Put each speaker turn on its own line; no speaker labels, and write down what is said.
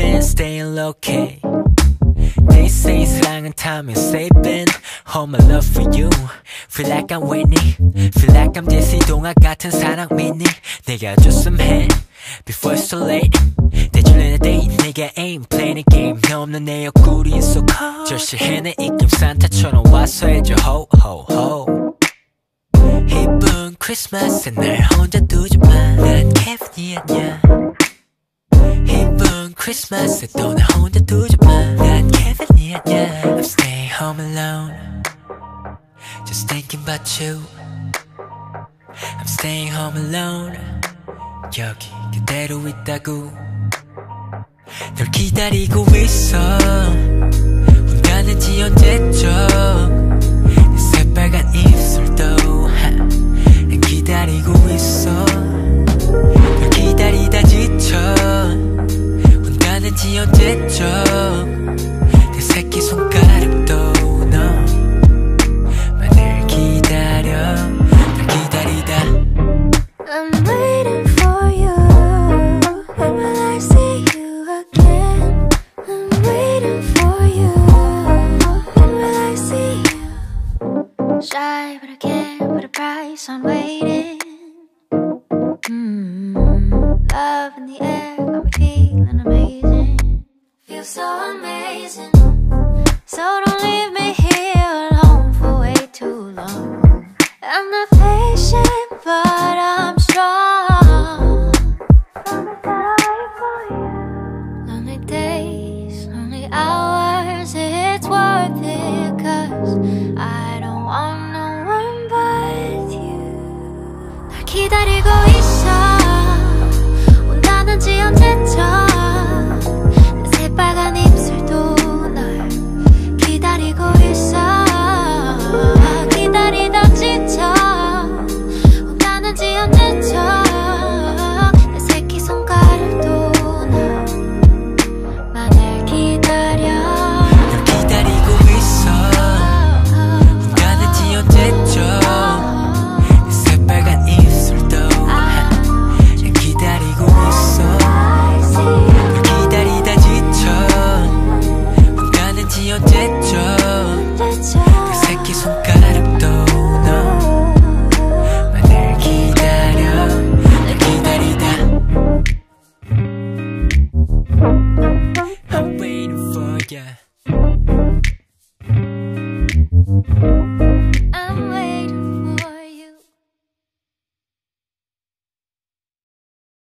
been staying low key. They say slang time is saving. Hold my love for you. Feel like I'm Winnie. Feel like I'm DC 동화 같은 사랑 미니. 내가 줬음해. Before it's too late. 내 줄리는 데이 내가 aim playing a game. 너 없는 내 옆구리 is so cold. 절실해 내 입김 산타처럼 와서 해줘 ho ho ho. 이쁜 크리스마스 날 혼자 두지 마. 난 케빈이 아니야. 이쁜 크리스마스에 또날 혼자 두지 마난 케빈이 아니야 I'm staying home alone Just thinking about you I'm staying home alone 여기 그대로 있다고 널 기다리고 있어 다는지 언제적 내 새끼 손가락도 너만을 기다려 널 기다리다
I'm waiting for you. When will I see you again? I'm waiting for you. When will I see you? Shy, but I can't put a price on waiting. Mm. Love in the air, got me feeling amazing. Feels so amazing. So don't leave me 언